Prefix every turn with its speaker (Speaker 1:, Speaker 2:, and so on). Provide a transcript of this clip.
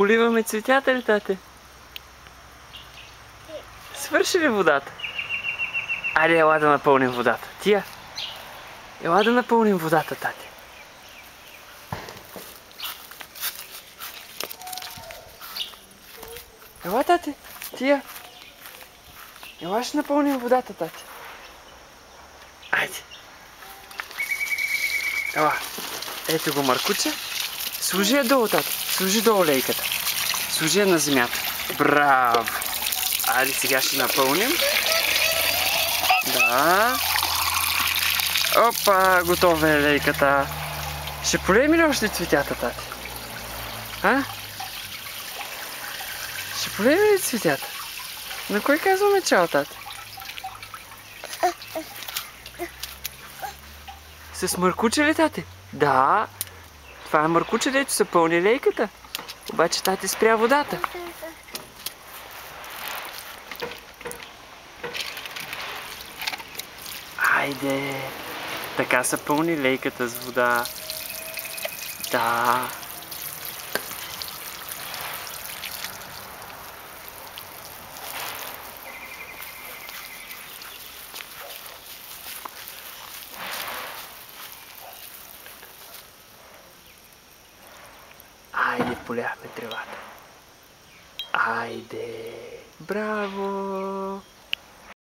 Speaker 1: поливаме цветята ли, тате? Свърши ли водата? Айде, ела да напълним водата. Тия. Ела да напълним водата, тате. Ела, тате. Тия. Ела ще напълним водата, тате. Айде. Ела. Ето го Маркуче. Служи я долу, тате. Служи долу лейката. Служи я на земята. Браво! Айде сега ще напълним. Да. Опа, готова е лейката. Ще полеем ли още цветята, тати? А? Ще полеем ли цветята? На кой казваме чао, тати? С мъркуче ли, тати? Да. Това е мъркуче, дето се пълни лейката. Обаче тати спря водата. Айде! Така се пълни лейката с вода. Да. Айде, поляхме тревата. Айде! Браво!